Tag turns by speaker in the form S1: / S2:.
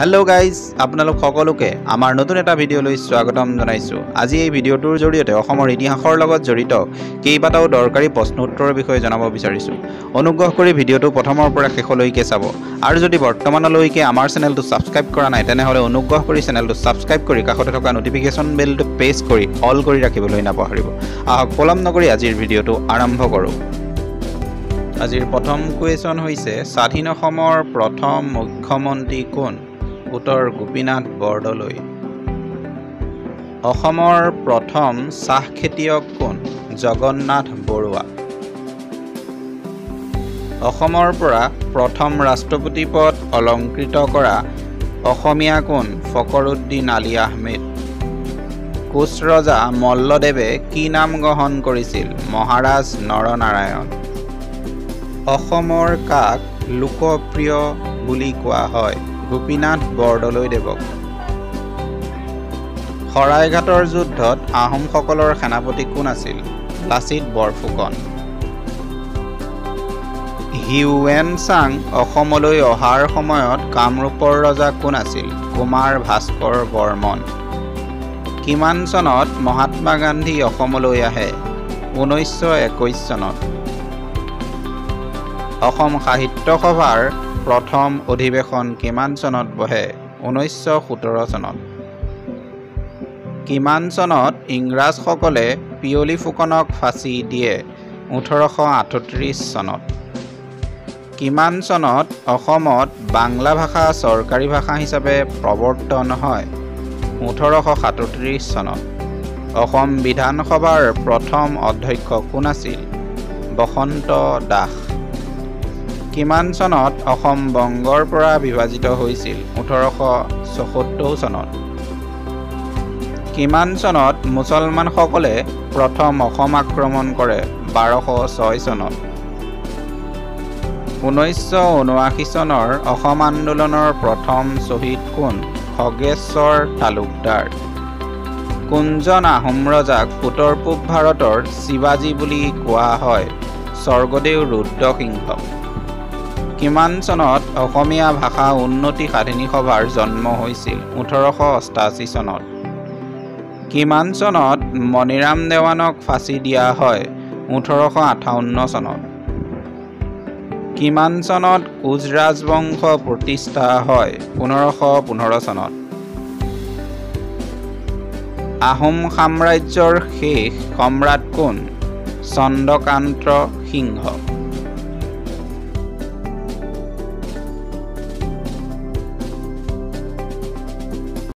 S1: Hello guys আপোনালোক সকলোকে আমাৰ নতুন এটা ভিডিঅ'লৈ স্বাগতম জনাইছোঁ। আজি এই ভিডিঅ'টোৰ জৰিয়তে অসমৰ ইতিহাসৰ লগত জড়িত কেইবাটাও দৰকাৰী প্ৰশ্ন উত্তৰৰ বিষয়ে জনাব বিচাৰিছোঁ। অনুগ্ৰহ কৰি ভিডিঅ'টো প্ৰথমৰ পৰা শেষলৈকে চাব। আৰু যদি বৰ্তমানলৈকে আমাৰ চেনেলটো ছাবস্ক্ৰাইব কৰা নাই তেনেহ'লে অনুগ্ৰহ কৰি চেনেলটো ছাবস্ক্ৰাইব কৰি কাষতে থকা ন'টিফিকেশ্যন বেলটো প্ৰেছ কৰি অল কৰি ৰাখিবলৈ নাপাহৰিব। আহক পলম নকৰি আজিৰ ভিডিঅ'টো আৰম্ভ কৰোঁ। আজিৰ প্ৰথম কুৱেশ্যন হৈছে স্বাধীন অসমৰ প্ৰথম মুখ্যমন্ত্ৰী কোন? উত্তৰ গোপীনাথ বৰদলৈ। অসমৰ প্ৰথম চাহ খেতিয়ক কোন? জগন্নাথ বৰুৱা। অসমৰ পৰা প্ৰথম ৰাষ্ট্ৰপতি পদ অলংকৃত কৰা অসমীয়া কোন? ফকৰুদ্দিন আলী আহমেদ। কোচ ৰজা মল্লদেৱে কি নাম গ্ৰহণ কৰিছিল? মহাৰাজ নৰনাৰায়ণ। অসমৰ কাক লোকপ্ৰিয় বুলি কোৱা হয়? গোপীনাথ বৰদলৈদেৱক শৰাইঘাটৰ যুদ্ধত আহোমসকলৰ সেনাপতি কোন আছিল? লাচিত বৰফুকন। হিউৱেন চাং অসমলৈ অহাৰ সময়ত কামৰূপৰ ৰজা কোন আছিল? কুমাৰ ভাস্কৰ বৰ্মন। কিমান চনত মহাত্মা গান্ধী অসমলৈ আহে? ঊনৈছশ একৈছ চনত। অসম সাহিত্য সভাৰ প্ৰথম অধিৱেশন কিমান চনত বহে? ঊনৈছশ সোতৰ চনত। কিমান চনত ইংৰাজসকলে পিয়লি ফুকনক ফাঁচি দিয়ে? ওঠৰশ আঠত্ৰিছ চনত। কিমান চনত অসমত বাংলা ভাষা চৰকাৰী ভাষা হিচাপে প্ৰৱৰ্তন হয়? ওঠৰশ সাতত্ৰিছ চনত। অসম বিধানসভাৰ প্ৰথম অধ্যক্ষ কোন আছিল? বসন্ত দাস। কিমান চনত অসম বংগৰ পৰা বিভাজিত হৈছিল? ওঠৰশ চৌসত্তৰ চনত। কিমান চনত মুছলমানসকলে প্ৰথম অসম আক্ৰমণ কৰে? বাৰশ ছয় চনত। ঊনৈছশ ঊনাশী চনৰ অসম আন্দোলনৰ প্ৰথম শ্বহীদ কোন? খগেশ্বৰ তালুকদাৰ। কোনজন আহোম ৰজাক উত্তৰ পূব ভাৰতৰ শিৱাজী বুলি কোৱা হয়। স্বৰ্গদেউ ৰুদ্ৰসিংহক কিমান চনত অসমীয়া ভাষা উন্নতি সাধিনী সভাৰ জন্ম হৈছিল? ওঠৰশ অষ্টাশী চনত। কিমান চনত মণিৰাম দেৱানক ফাঁচি দিয়া হয়? ওঠৰশ আঠাৱন্ন চনত। কিমান চনত কোচ ৰাজবংশ প্ৰতিষ্ঠা হয়? পোন্ধৰশ পোন্ধৰ চনত। আহোম সাম্ৰাজ্যৰ শেষ সম্ৰাট কোন? চন্দ্ৰকান্ত সিংহ।